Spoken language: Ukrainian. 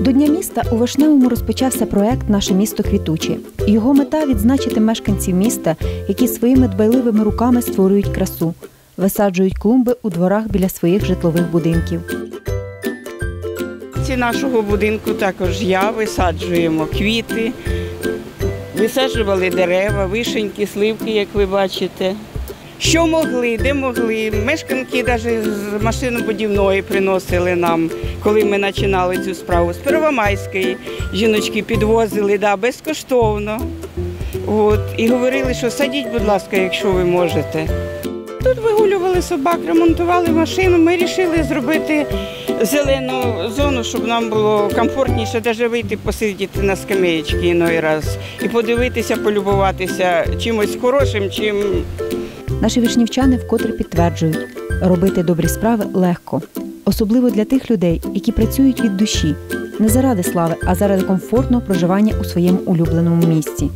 До Дня міста у Вишневому розпочався проект Наше місто квітуче. Його мета відзначити мешканців міста, які своїми дбайливими руками створюють красу, висаджують клумби у дворах біля своїх житлових будинків. Ці нашого будинку також я висаджуємо квіти, висаджували дерева, вишеньки, сливки, як ви бачите. Що могли, де могли. Мешканки навіть з машинобудівної приносили нам, коли ми починали цю справу. З Первомайської жіночки підвозили да, безкоштовно. От, і говорили, що садіть, будь ласка, якщо ви можете. Тут вигулювали собак, ремонтували машину. Ми вирішили зробити зелену зону, щоб нам було комфортніше навіть вийти посидіти на скамеєчки іной раз і подивитися, полюбуватися чимось хорошим, чим Наші вишнівчани вкотре підтверджують, робити добрі справи легко, особливо для тих людей, які працюють від душі, не заради слави, а заради комфортного проживання у своєму улюбленому місці.